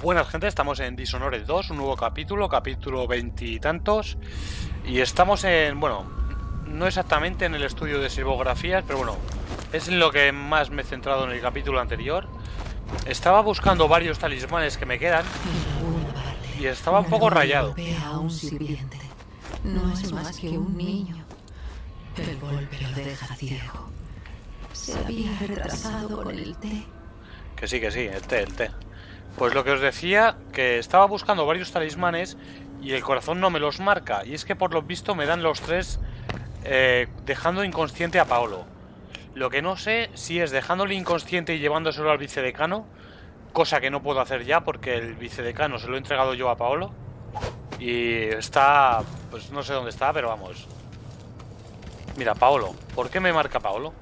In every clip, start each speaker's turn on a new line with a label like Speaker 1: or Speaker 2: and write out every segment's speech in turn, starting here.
Speaker 1: Buenas gente, estamos en Dishonored 2, un nuevo capítulo, capítulo veintitantos. Y, estamos en, bueno, no exactamente en el estudio de silvografías, pero bueno, es en lo que más me he centrado en el capítulo anterior. Estaba buscando varios talismanes que me quedan y estaba un poco rayado.
Speaker 2: No es más que un niño. El golpe lo deja ciego. Se había retrasado con el té.
Speaker 1: Que sí, que sí, el té, el té. Pues lo que os decía, que estaba buscando varios talismanes y el corazón no me los marca. Y es que por lo visto me dan los tres eh, dejando inconsciente a Paolo. Lo que no sé si es dejándole inconsciente y llevándoselo al vicedecano, cosa que no puedo hacer ya porque el vicedecano se lo he entregado yo a Paolo. Y está, pues no sé dónde está, pero vamos. Mira, Paolo. ¿Por qué me marca Paolo?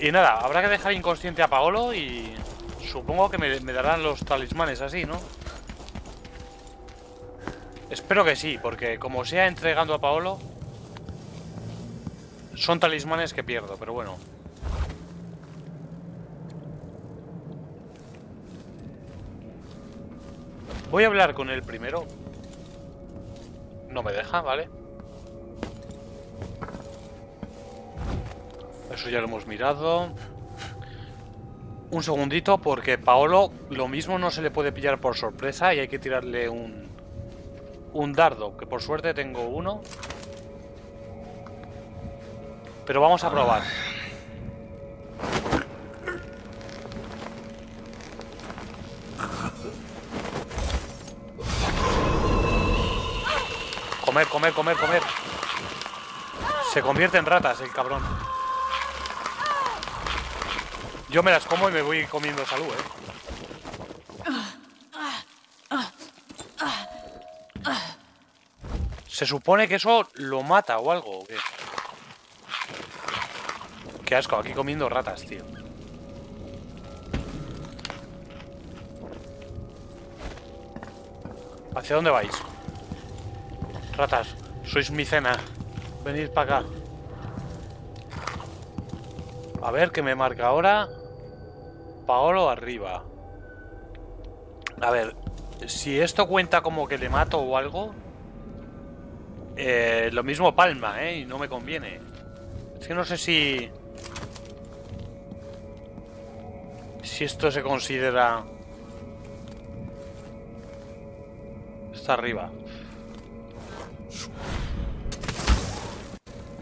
Speaker 1: Y, nada, habrá que dejar inconsciente a Paolo y supongo que me, darán los talismanes así, ¿no? Espero que sí, porque como sea entregando a Paolo, son talismanes que pierdo, pero bueno. Voy a hablar con él primero. No me deja, ¿vale? Eso ya lo hemos mirado. Un segundito, porque Paolo lo mismo no se le puede pillar por sorpresa y hay que tirarle un, un dardo, que por suerte tengo uno. Pero vamos a probar. Comer, comer, comer, comer. Se convierte en ratas el cabrón. Yo me las como y me voy comiendo salud, ¿eh? Se supone que eso lo mata o algo, ¿o qué? Qué asco, aquí comiendo ratas, tío. ¿Hacia dónde vais? Ratas, sois mi cena. Venid para acá. A ver qué me marca ahora. Paolo arriba. A ver, si esto cuenta como que le mato o algo, eh, lo mismo palma, ¿eh? Y no me conviene. Es que no sé si... Si esto se considera... Está arriba.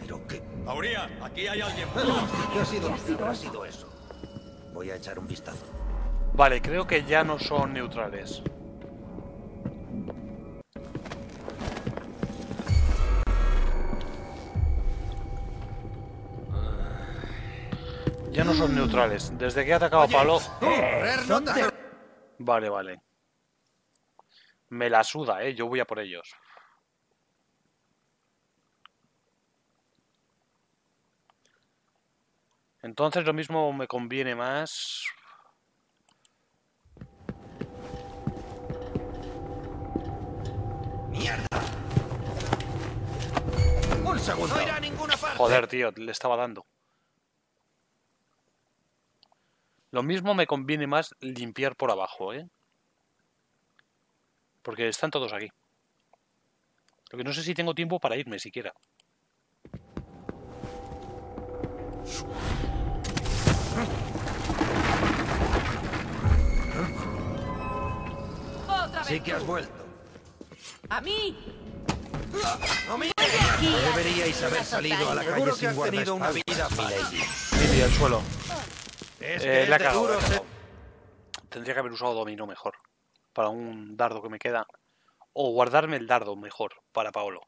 Speaker 3: ¿Pero qué? Auría, aquí hay alguien.
Speaker 4: ¿Qué ha sido, ¿Qué ha sido eso? Voy a echar un vistazo.
Speaker 1: Vale, creo que ya no son neutrales. Ya no son neutrales. Desde que he atacado a Palo... Vale, vale. Me la suda, eh. Yo voy a por ellos. Entonces lo mismo me conviene más...
Speaker 4: ¡Mierda! ¡Un segundo!
Speaker 3: ¡No irá a ninguna parte!
Speaker 1: Joder, tío, le estaba dando. Lo mismo me conviene más limpiar por abajo, ¿eh? Porque están todos aquí. Lo que no sé si tengo tiempo para irme siquiera.
Speaker 4: Sí que has vuelto.
Speaker 2: ¡A mí!
Speaker 4: ¡No mire! No deberíais haber salido a la calle sin
Speaker 3: has tenido una vida
Speaker 1: al suelo.
Speaker 3: Es
Speaker 1: Eh,
Speaker 3: que
Speaker 1: la he
Speaker 3: de
Speaker 1: cagado,
Speaker 3: duro
Speaker 1: la cagado. Tendría que haber usado dominó mejor. Para un dardo que me queda. O guardarme el dardo mejor para Paolo.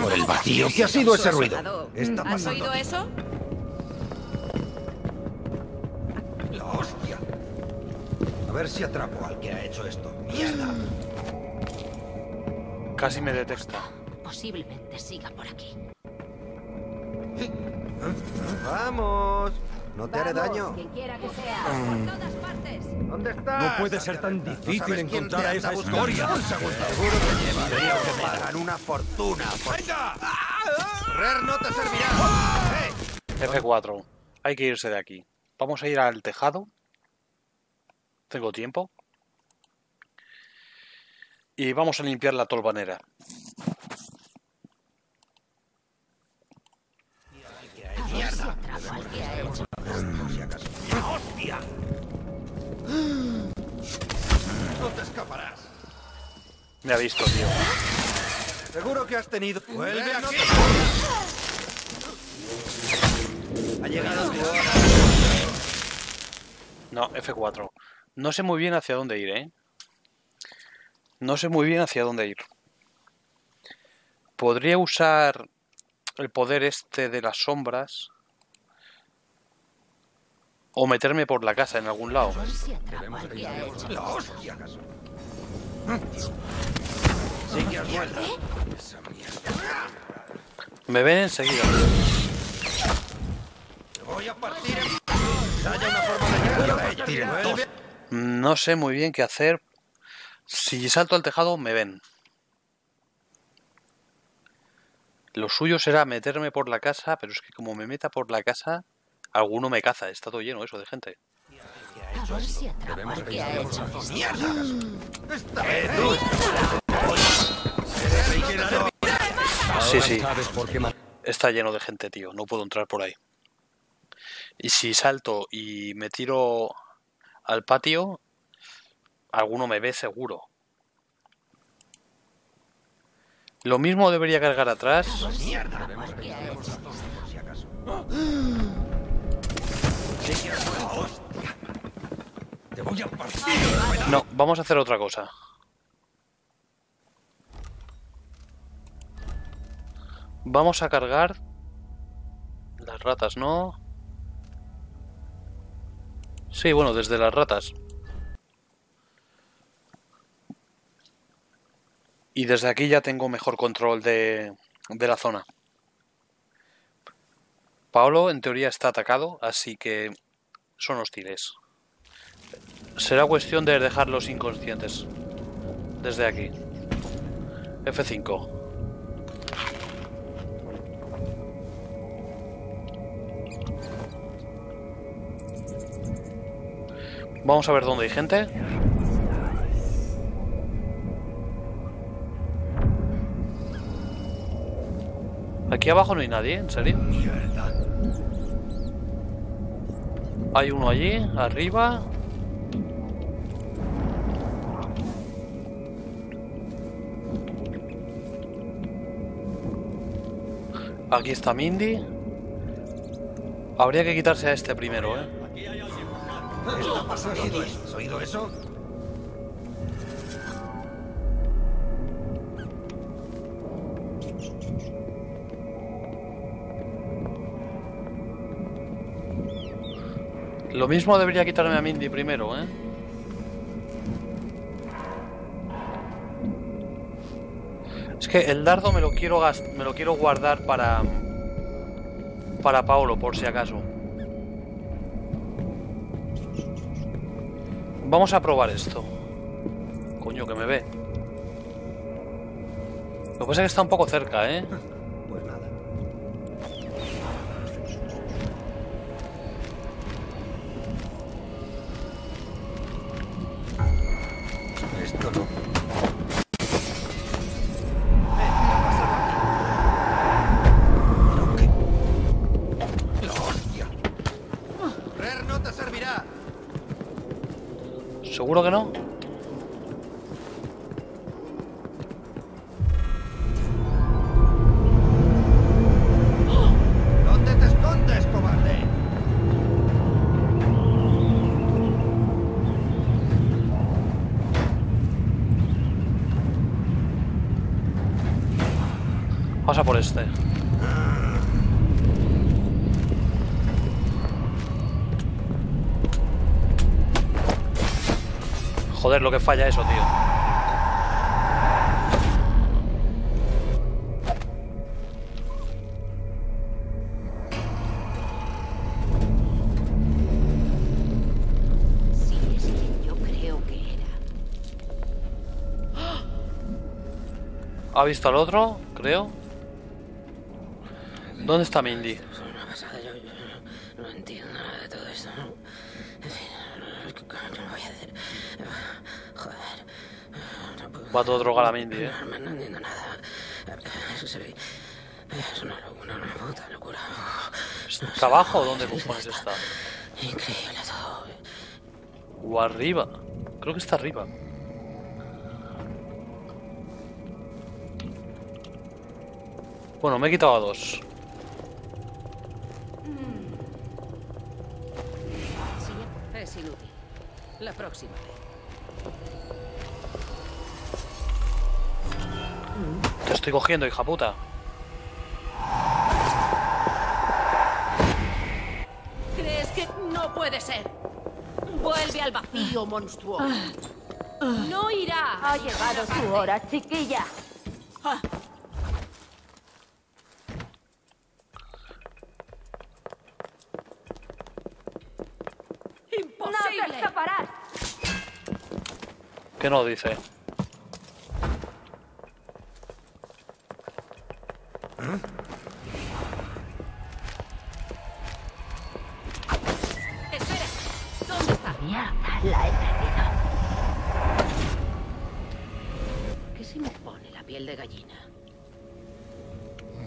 Speaker 4: Por el vacío. ¿Qué ha sido ese ruido? Está
Speaker 2: ¿Has oído eso?
Speaker 4: La hostia. A ver si atrapo al que ha hecho esto. ¡Mierda!
Speaker 1: Casi me detecta.
Speaker 2: Posiblemente siga por aquí.
Speaker 4: ¡Vamos! No te haré daño.
Speaker 2: Quien quiera que sea. Por todas.
Speaker 4: ¿Dónde estás?
Speaker 5: No puede ser tan difícil encontrar a esa escoria.
Speaker 4: Seguro que lleva. Creo que pagan una fortuna. Por... ¡Venga! Correr no te servirá. ¡Eh!
Speaker 1: F4. Hay que irse de aquí. Vamos a ir al tejado. Tengo tiempo. Y vamos a limpiar la tolvanera.
Speaker 4: ¡Hostia! No te escaparás.
Speaker 1: Me ha visto, tío.
Speaker 4: Seguro que has tenido. ¡Vuelve aquí! Ha llegado tu hora.
Speaker 1: No, F4. No sé muy bien hacia dónde ir, ¿eh? No sé muy bien hacia dónde ir. Podría usar el poder este de las sombras. O meterme por la casa en algún lado. Me ven enseguida. No sé muy bien qué hacer. Si salto al tejado, me ven. Lo suyo será meterme por la casa, pero es que como me meta por la casa, alguno me caza. Está todo lleno eso de gente.
Speaker 2: A ver si
Speaker 4: te-
Speaker 1: Sí, sí.
Speaker 5: ¿Sabes por qué ma-
Speaker 1: Está lleno de gente, tío. No puedo entrar por ahí. Y si salto y me tiro al patio, alguno me ve seguro. Lo mismo debería cargar atrás.
Speaker 4: Mierda.
Speaker 1: No, vamos a hacer otra cosa. Vamos a cargar las ratas, ¿no? Sí, bueno, desde las ratas. Y desde aquí ya tengo mejor control de, de la zona. Paolo en teoría está atacado, así que son hostiles. Será cuestión de dejarlos inconscientes. Desde aquí. F5. Vamos a ver dónde hay gente. Aquí abajo no hay nadie, ¿en serio? Hay uno allí, arriba. Aquí está Mindy. Habría que quitarse a este primero, ¿eh?
Speaker 3: Aquí hay alguien.
Speaker 4: ¿Qué está pasando aquí? ¿Has oído eso?
Speaker 1: Lo mismo debería quitarme a Mindy primero, ¿eh? Es que el dardo me lo quiero me lo quiero guardar para para Paolo por si acaso. Vamos a probar esto. Coño, que me ve. Lo que pasa es que está un poco cerca, ¿eh? ¿Seguro que no? por este. Joder, lo que falla eso, tío.
Speaker 2: Creo que era.
Speaker 1: ¿Ha visto al otro? Creo. ¿Dónde está Mindy?
Speaker 5: Es una pasada, yo, no- entiendo nada de todo esto. ¿no? En fin, ¿qué coño voy a hacer? Joder. Puedo.
Speaker 1: Va todo drogado a Mindy, eh.
Speaker 5: No, entiendo nada. Eso se. Es una locura, una puta locura.
Speaker 1: ¿Está abajo o dónde cojones está?
Speaker 5: Increíble todo.
Speaker 1: O arriba. Creo que está arriba. Bueno, me he quitado a dos.
Speaker 6: Es inútil. La próxima vez.
Speaker 1: Te estoy cogiendo, hija puta.
Speaker 6: ¿Crees que no puede ser? Vuelve al vacío, monstruoso. No irá.
Speaker 7: Ha llegado tu hora, chiquilla. No te
Speaker 6: Imposible.
Speaker 7: escaparás.
Speaker 1: ¿Qué no dice?
Speaker 6: Espera. ¿Dónde está?
Speaker 7: Mierda, la he perdido.
Speaker 6: ¿Qué se me pone la piel de gallina?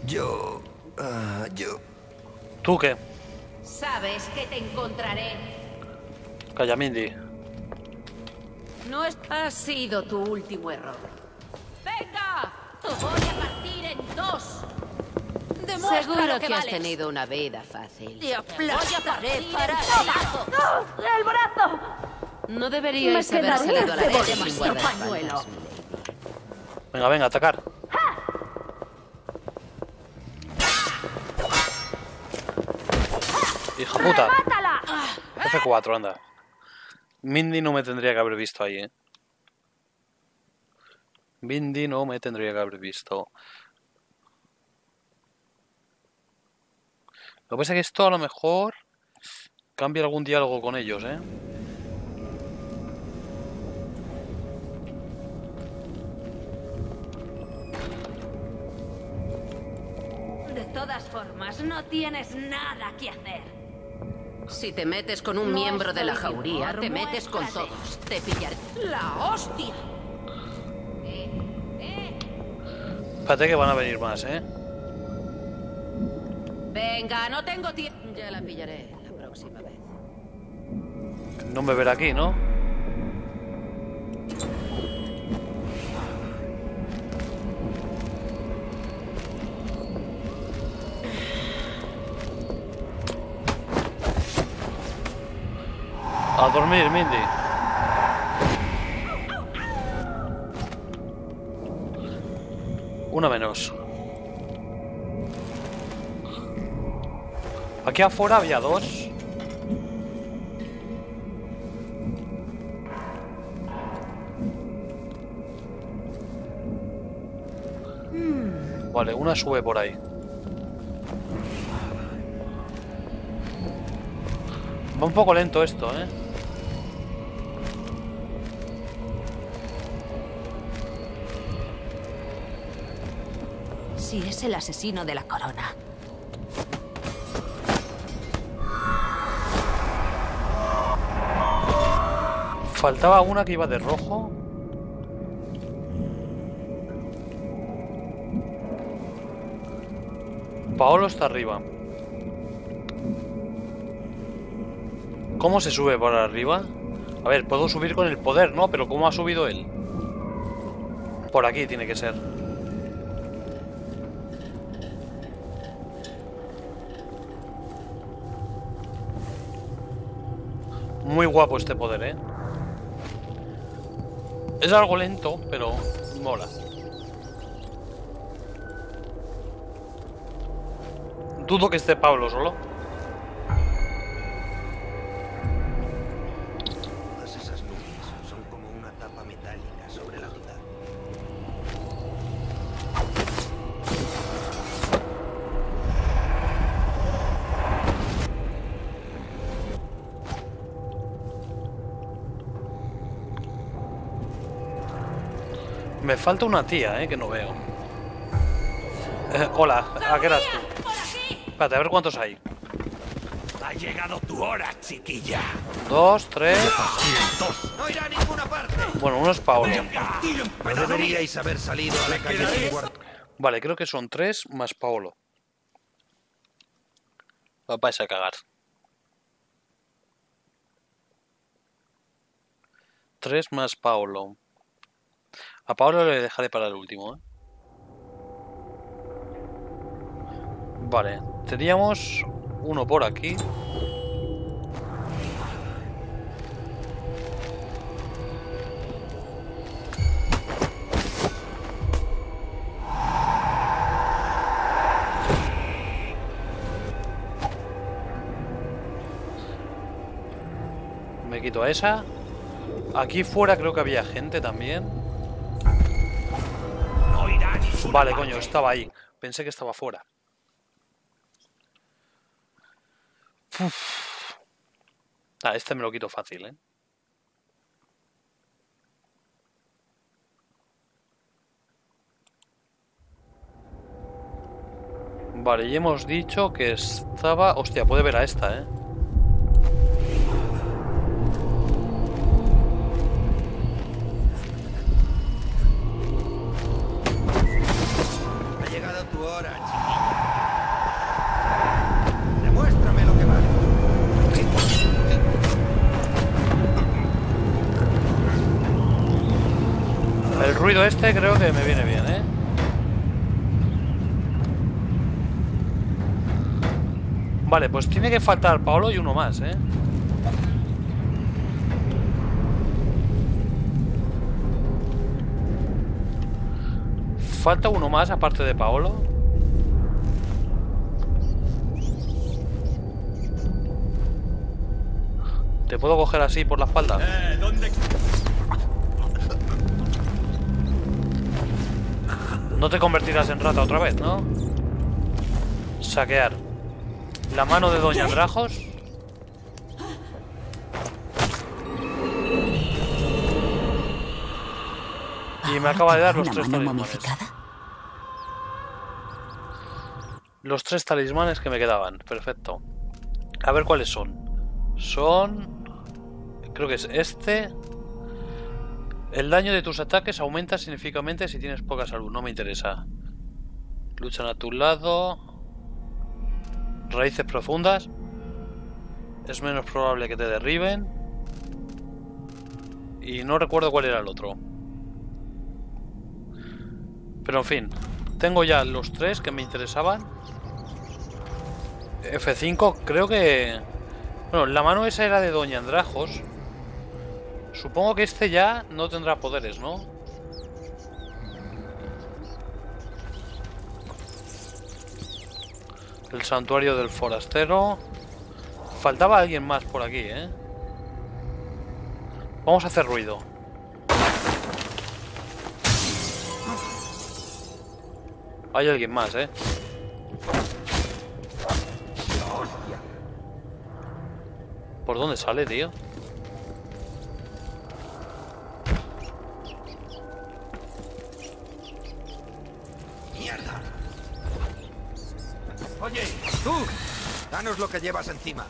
Speaker 4: Yo... ah, yo...
Speaker 1: ¿Tú qué? Calla, Mindy.
Speaker 6: No es... ha sido tu último error. ¡Venga! ¡Te voy a partir en dos! Demuestra
Speaker 8: Seguro que,
Speaker 6: que,
Speaker 8: has tenido una vida fácil.
Speaker 6: Te aplastaré para
Speaker 7: ¡No! ¡El brazo!
Speaker 8: No deberíais
Speaker 7: Me
Speaker 8: haber salido a la vez sin
Speaker 7: demasiado
Speaker 8: guardaespaldas,
Speaker 7: pañuelo.
Speaker 1: Venga, venga, atacar. Hija puta.
Speaker 7: ¡Mátala!
Speaker 1: F4, anda. Mindy no me tendría que haber visto ahí, eh. Mindy no me tendría que haber visto. Lo que pasa es que esto a lo mejor cambia algún diálogo con ellos, eh.
Speaker 7: De todas formas, no tienes nada que hacer.
Speaker 6: Si te metes con un
Speaker 7: No
Speaker 6: miembro de la jauría, te metes con todos. Te pillaré. ¡La hostia!
Speaker 1: Espérate que van a venir más, eh.
Speaker 6: Venga, no tengo tiempo.
Speaker 8: Ya la pillaré la próxima vez.
Speaker 1: No me verá aquí, ¿no? A dormir, Mindy. Una menos. Aquí afuera había dos. Vale, una sube por ahí. Va un poco lento esto, ¿eh?
Speaker 7: Si es el asesino de la corona.
Speaker 1: Faltaba una que iba de rojo. Paolo está arriba. ¿Cómo se sube por arriba? A ver, puedo subir con el poder, ¿no? Pero ¿cómo ha subido él? Por aquí tiene que ser. Muy guapo este poder, ¿eh? Es algo lento, pero mola. Dudo que esté Pablo solo. Falta una tía, ¿eh? Que no veo. Eh, hola, ¿a qué eras tú? Espérate, a ver cuántos hay.
Speaker 4: Ha llegado tu hora, chiquilla.
Speaker 1: Dos, tres.
Speaker 4: No irá a ninguna parte.
Speaker 1: Bueno, uno es Paolo.
Speaker 4: No deberíais haber salido a la calle sin guardar.
Speaker 1: Vale, creo que son tres más Paolo. Os vais a cagar. Tres más Paolo. A Paolo le dejaré para el último, ¿eh? Vale, teníamos uno por aquí. Me quito a esa. Aquí fuera creo que había gente también. Vale, coño, estaba ahí. Pensé que estaba fuera. Uf. Ah, este me lo quito fácil, ¿eh? Vale, y hemos dicho que estaba... Hostia, puede ver a esta, ¿eh? El ruido este creo que me viene bien, ¿eh? Vale, pues tiene que faltar Paolo y uno más, ¿eh? Falta uno más aparte de Paolo. ¿Te puedo coger así por la espalda?
Speaker 3: Eh, ¿dónde?
Speaker 1: No te convertirás en rata otra vez, ¿no? Saquear. La mano de Doña Andrajos. Y me acaba de dar los
Speaker 2: ¿Una
Speaker 1: tres
Speaker 2: mano
Speaker 1: talismanes.
Speaker 2: momificada?
Speaker 1: Los tres talismanes que me quedaban. Perfecto. A ver cuáles son. Son... Creo que es este. El daño de tus ataques aumenta significativamente si tienes poca salud. No me interesa. Luchan a tu lado. Raíces profundas. Es menos probable que te derriben. Y no recuerdo cuál era el otro. Pero en fin. Tengo ya los tres que me interesaban. F5, creo que... Bueno, la mano esa era de Doña Andrajos. Supongo que este ya no tendrá poderes, ¿no? El santuario del forastero. Faltaba alguien más por aquí, ¿eh? Vamos a hacer ruido. Hay alguien más, ¿eh? ¿Por dónde sale, tío?
Speaker 4: Lo que llevas encima.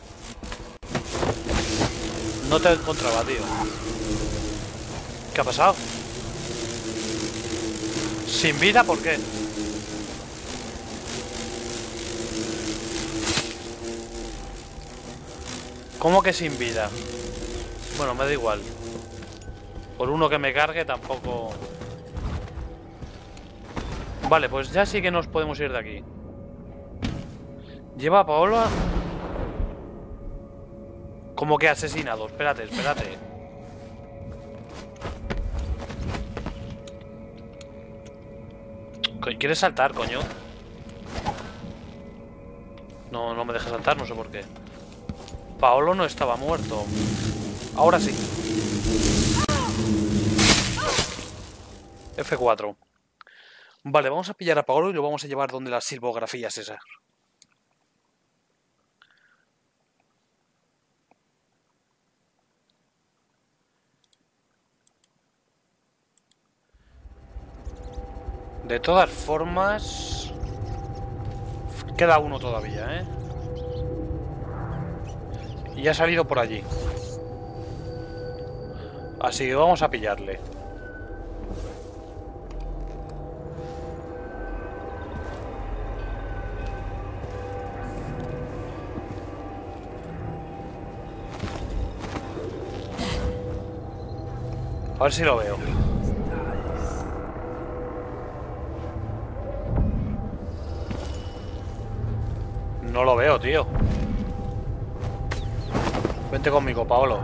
Speaker 1: No te encontraba, tío. ¿Qué ha pasado? ¿Sin vida? ¿Por qué? ¿Cómo que sin vida? Bueno, me da igual. Por uno que me cargue tampoco... Vale, pues ya sí que nos podemos ir de aquí. Lleva a Paolo a... Como que asesinado. Espérate, espérate. ¿Quieres saltar, coño? No, no me deja saltar, no sé por qué. Paolo no estaba muerto. Ahora sí. F4. Vale, vamos a pillar a Paolo y lo vamos a llevar donde las silvografías esas. De todas formas... Queda uno todavía, ¿eh? Y ha salido por allí. Así que vamos a pillarle. A ver si lo veo. No lo veo, tío. Vente conmigo, Paolo.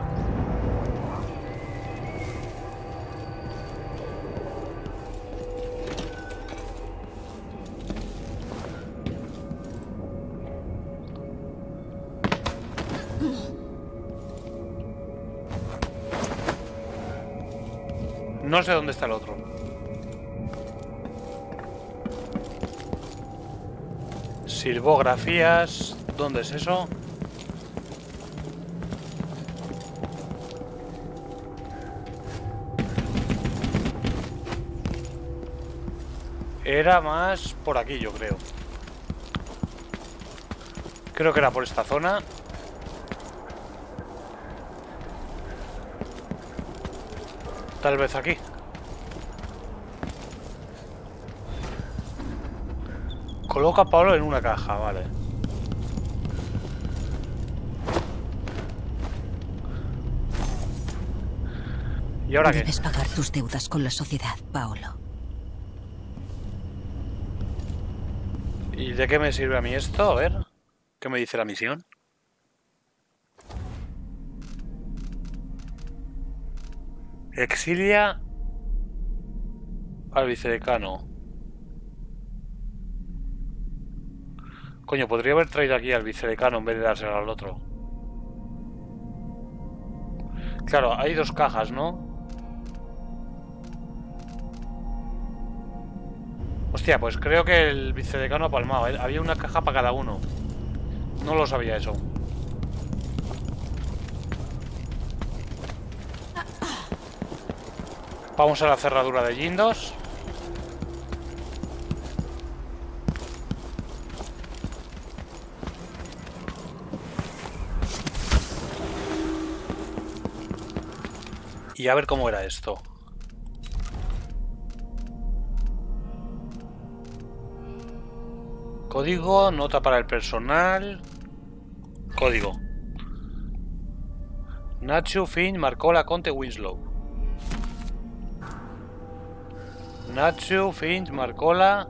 Speaker 1: No sé dónde está el otro. Silvografías. ¿Dónde es eso? Era más por aquí, yo creo. Creo que era por esta zona. Tal vez aquí. Coloca a Pablo en una caja, vale. ¿Y ahora qué?
Speaker 2: Debes pagar tus deudas con la sociedad, Paolo.
Speaker 1: ¿Y de qué me sirve a mí esto? A ver. ¿Qué me dice la misión? Exilia al vicedecano. Coño, podría haber traído aquí al vicedecano en vez de dárselo al otro. Claro, hay dos cajas, ¿no? Hostia, pues creo que el vicedecano ha palmado. ¿eh? Había una caja para cada uno. No lo sabía eso. Vamos a la cerradura de Jindos. Y a ver cómo era esto. Código, nota para el personal. Código. Nacho Finn marcó la Conte Winslow. Nacho Finch Marcola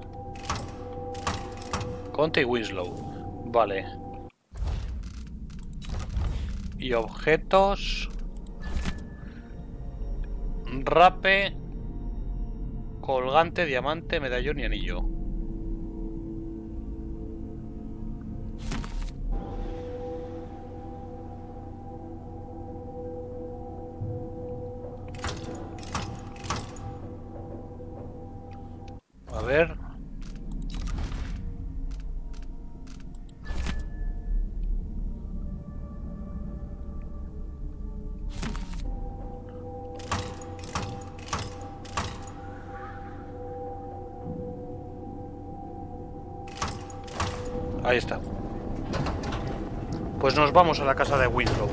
Speaker 1: Conte y Winslow. Vale. Y objetos. Rape. Colgante, diamante, medallón y anillo. A ver. Ahí está. Pues nos vamos a la casa de Winslow.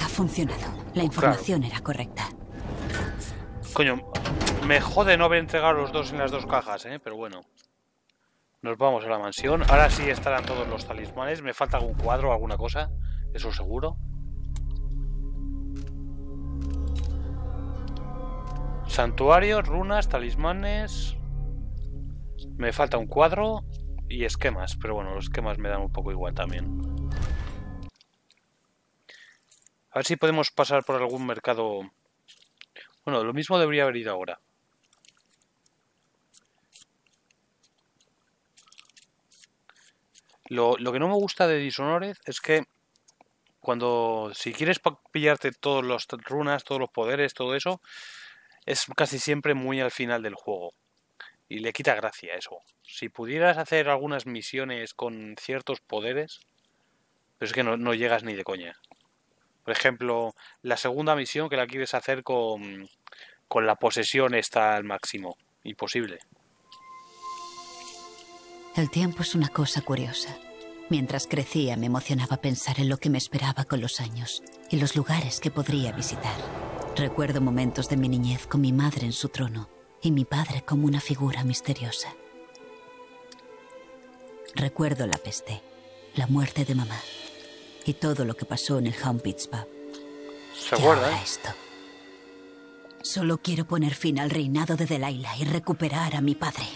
Speaker 2: Ha funcionado. La información era correcta.
Speaker 1: Coño, me jode no haber entregado los dos en las dos cajas, ¿eh? Pero bueno. Nos vamos a la mansión. Ahora sí estarán todos los talismanes. Me falta algún cuadro o alguna cosa. Eso seguro. Santuarios, runas, talismanes. Me falta un cuadro y esquemas. Pero bueno, los esquemas me dan un poco igual también. A ver si podemos pasar por algún mercado bueno, lo mismo debería haber ido ahora. Lo, lo, que no me gusta de Dishonored es que cuando si quieres pillarte todas las runas, todos los poderes, todo eso, es casi siempre muy al final del juego. Y le quita gracia eso. Si pudieras hacer algunas misiones con ciertos poderes, pero es que no, no llegas ni de coña. Por ejemplo, la segunda misión que la quieres hacer con, con la posesión está al máximo. Imposible.
Speaker 2: El tiempo es una cosa curiosa. Mientras crecía me emocionaba pensar en lo que me esperaba con los años y los lugares que podría visitar. Recuerdo momentos de mi niñez con mi madre en su trono y mi padre como una figura misteriosa. Recuerdo la peste, la muerte de mamá y todo lo que pasó en el Humpits Pub.
Speaker 1: ¿Se acuerda?
Speaker 2: esto. Solo quiero poner fin al reinado de Delilah y recuperar a mi padre.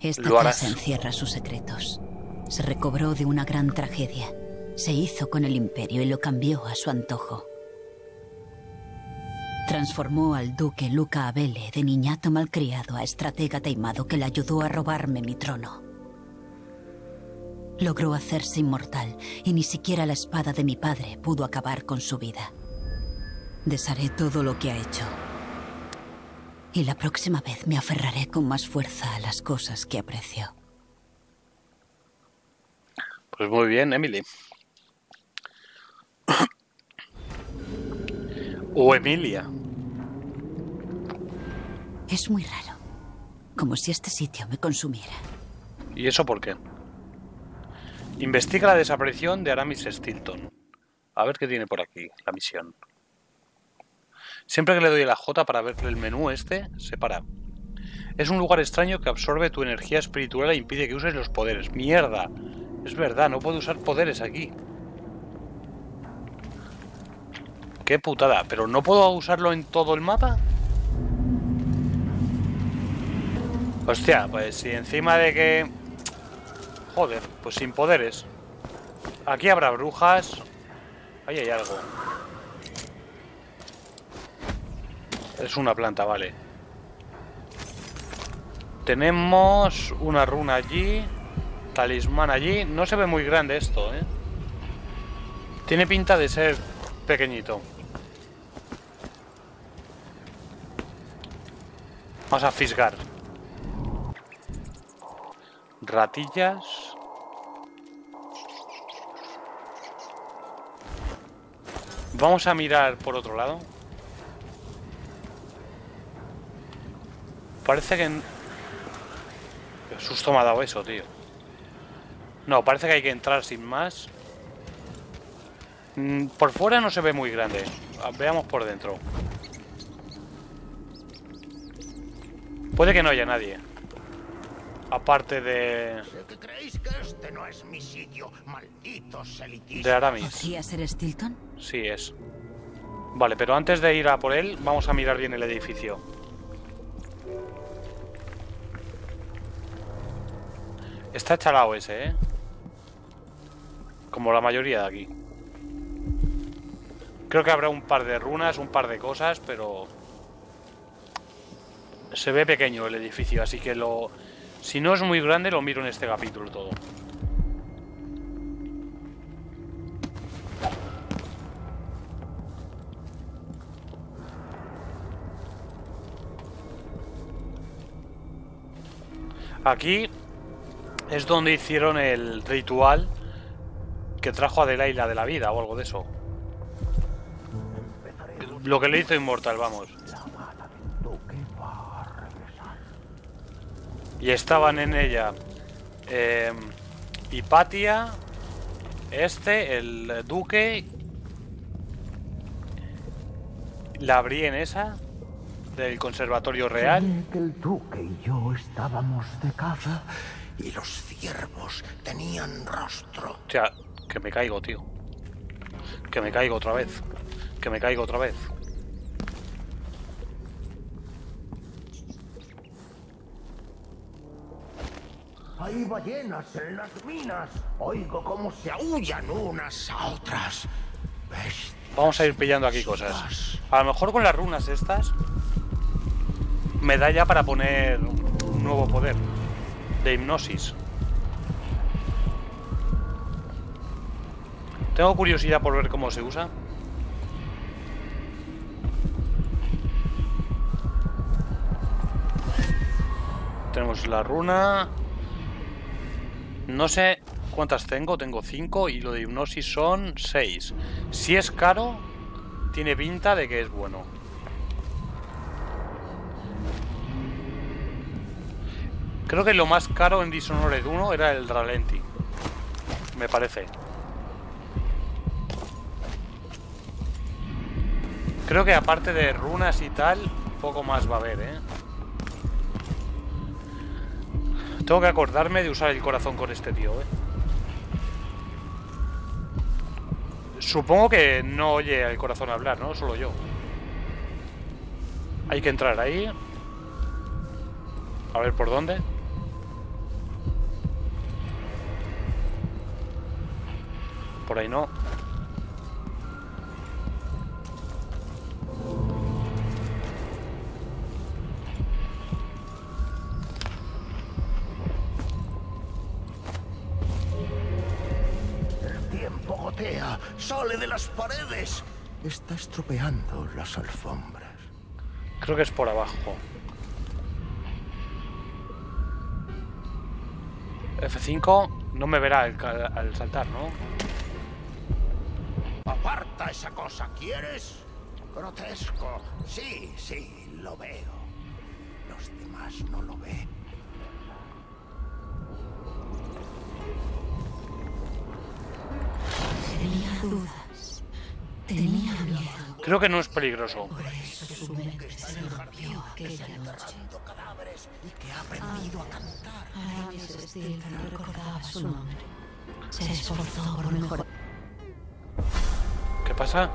Speaker 2: Esta casa encierra sus secretos. Se recobró de una gran tragedia. Se hizo con el imperio y lo cambió a su antojo. Transformó al duque Luca Abele de niñato malcriado a estratega taimado que le ayudó a robarme mi trono. Logró hacerse inmortal y ni siquiera la espada de mi padre pudo acabar con su vida. Desharé todo lo que ha hecho. Y la próxima vez me aferraré con más fuerza a las cosas que aprecio.
Speaker 1: Pues muy bien, Emily. o Emilia.
Speaker 2: Es muy raro. Como si este sitio me consumiera.
Speaker 1: ¿Y eso por qué? Investiga la desaparición de Aramis Stilton. A ver qué tiene por aquí, la misión. Siempre que le doy la J para ver el menú este, se para. Es un lugar extraño que absorbe tu energía espiritual e impide que uses los poderes. ¡Mierda! Es verdad, no puedo usar poderes aquí. ¡Qué putada! ¿Pero no puedo usarlo en todo el mapa? Hostia, pues si encima de que... Joder, pues sin poderes. Aquí habrá brujas. Ahí hay algo. Es una planta, vale. Tenemos una runa allí. Talismán allí. No se ve muy grande esto, ¿eh? Tiene pinta de ser pequeñito. Vamos a fisgar. Ratillas. Vamos a mirar por otro lado. Parece que... Qué susto me ha dado eso, tío. No, parece que hay que entrar sin más. Mm, Por fuera no se ve muy grande. Ah, Veamos por dentro. Puede que no haya nadie. Aparte de...
Speaker 4: Creéis que este no es mi sitio, malditos elitistas.
Speaker 1: de Aramis.
Speaker 2: ¿Podría ser Stilton?
Speaker 1: Sí es. Vale, pero antes de ir a por él, vamos a mirar bien el edificio. Está chalao ese, ¿eh? Como la mayoría de aquí. Creo que habrá un par de runas, un par de cosas, pero... Se ve pequeño el edificio, así que lo... Si no es muy grande, lo miro en este capítulo todo. Aquí es donde hicieron el ritual que trajo a de la vida o algo de eso. Lo que le hizo inmortal, vamos. Y estaban en ella eh, Hipatia, este, el duque, la Brienne esa, del Conservatorio Real.
Speaker 4: Que el duque y yo estábamos de caza y los ciervos tenían rostro.
Speaker 1: O sea, que me caigo, tío. Que me caigo otra vez. Que me caigo otra vez.
Speaker 4: Hay ballenas en las minas. Oigo cómo se aullan unas a otras.
Speaker 1: Vamos a ir pillando aquí cosas. A lo mejor con las runas estas me da ya para poner un nuevo poder de hipnosis. Tengo curiosidad por ver cómo se usa. Tenemos la runa. No sé cuántas tengo, tengo 5 y lo de hipnosis son 6. Si es caro, tiene pinta de que es Creo que lo más caro en Dishonored 1 era el Ralenti. Me parece. Creo que aparte de runas y tal, poco más va a haber, ¿eh? Tengo que acordarme de usar el corazón con este tío, ¿eh? Supongo que no oye el corazón hablar, ¿no? Solo yo. Hay que entrar ahí. A ver por dónde. Por ahí no.
Speaker 4: Está estropeando las alfombras.
Speaker 1: Creo que es por abajo. F5 no me verá al, saltar, ¿no?
Speaker 4: Aparta esa cosa, ¿quieres? Grotesco. Sí, sí, lo veo. Los demás no lo ven.
Speaker 2: Tenía dudas. Tenía.
Speaker 1: Creo que no es peligroso. ¿Qué pasa?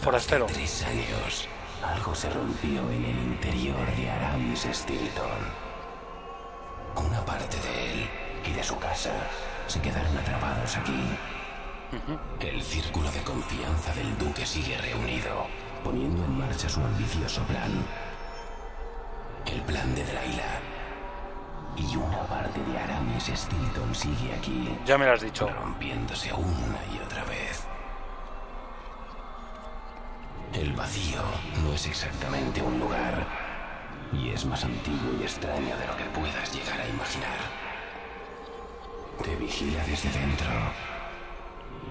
Speaker 1: Forastero.
Speaker 9: Años, algo se rompió en el interior de Aramis Stilton. Una parte de él y de su casa se quedaron atrapados aquí. El círculo de confianza del duque sigue reunido, poniendo en marcha su ambicioso plan. El plan de Delaila. Y una parte de Aramis Stilton sigue aquí,
Speaker 1: Ya me lo has dicho.
Speaker 9: rompiéndose una y otra vez. El vacío no es exactamente un lugar, y es más antiguo y extraño de lo que puedas llegar a imaginar. Te vigila desde dentro,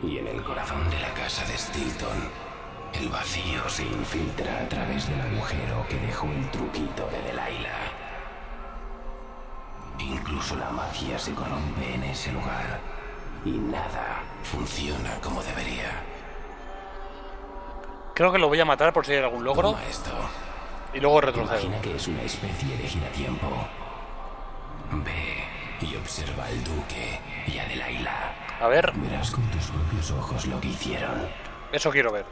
Speaker 9: y en el corazón de la casa de Stilton, el vacío se infiltra a través del agujero que dejó el truquito de Delaila. Incluso la magia se corrompe en ese lugar, y nada funciona como debería.
Speaker 1: Creo que lo voy a matar por si hay algún logro.
Speaker 9: Toma esto.
Speaker 1: Y luego retrocedo.
Speaker 9: Imagina que es una especie de giratiempo. Ve y observa al duque y a Delaila.
Speaker 1: A ver,
Speaker 9: Verás con tus propios ojos lo que hicieron.
Speaker 1: eso quiero ver.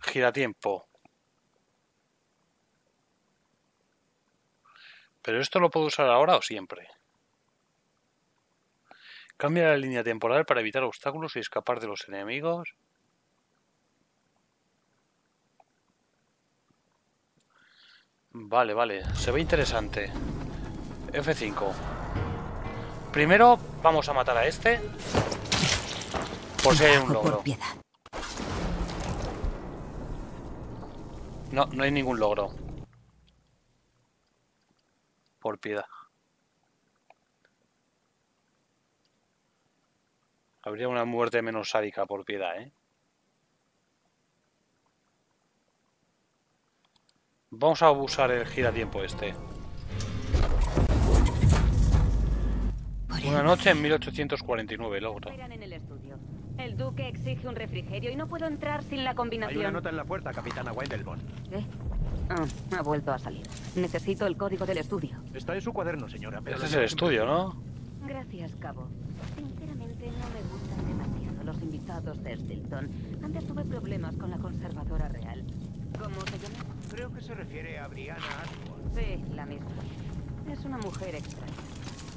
Speaker 1: Giratiempo. Pero esto lo puedo usar ahora o siempre. Cambia la línea temporal para evitar obstáculos y escapar de los enemigos. Vale, vale. Se ve interesante. F5. Primero vamos a matar a este. Por si hay un logro. No, no hay ningún logro. Por piedad. Habría una muerte menos sádica por piedad, ¿eh? Vamos a usar el giratiempo este. Una noche en 1849, logro.
Speaker 7: En el estudio. El duque exige un refrigerio y no puedo entrar sin la
Speaker 10: Hay
Speaker 7: combinación.
Speaker 10: una nota en la puerta, capitana Wendelbon.
Speaker 7: ¿Qué? Ah, ha vuelto a salir. Necesito el código del estudio.
Speaker 10: Está en su cuaderno, señora. pero
Speaker 1: Este es el estudio, ¿no?
Speaker 7: Gracias, Cabo. Sinceramente no me gustan demasiado los invitados de Stilton. Antes tuve problemas con la conservadora real. ¿Cómo se llama?
Speaker 10: siempre. Creo que se refiere a Brianna Ashworth.
Speaker 7: Sí, la misma. Es una mujer extraña.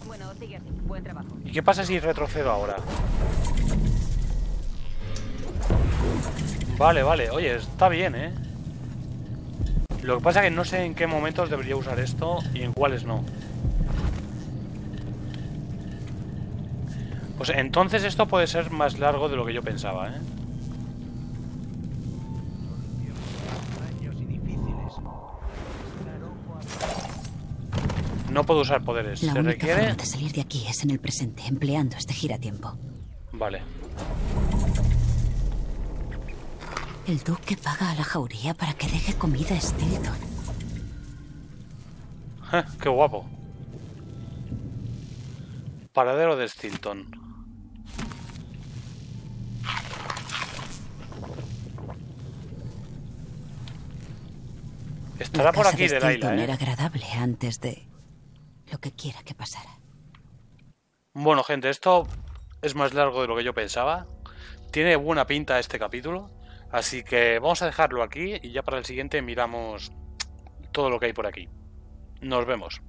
Speaker 7: Bueno, sigue así. Buen trabajo.
Speaker 1: ¿Y qué pasa si retrocedo ahora? Vale, vale. Oye, está bien, ¿eh? Lo que pasa es que no sé en qué momentos debería usar esto y en cuáles no. Pues entonces esto puede ser más largo de lo que yo pensaba, ¿eh? No puedo usar poderes.
Speaker 2: La
Speaker 1: Se
Speaker 2: única
Speaker 1: requiere...
Speaker 2: forma de salir de aquí es en el presente, empleando este giratiempo.
Speaker 1: Vale.
Speaker 2: El duque paga a la jauría para que deje comida a Stilton.
Speaker 1: ¡Qué guapo! Paradero de Stilton. Estará por aquí
Speaker 2: de Stilton
Speaker 1: ¿eh?
Speaker 2: era agradable antes de lo que quiera que pasara.
Speaker 1: Bueno, gente, esto es más largo de lo que yo pensaba. Tiene buena pinta este capítulo. Así que vamos a dejarlo aquí y ya para el siguiente miramos todo lo que hay por aquí. Nos vemos.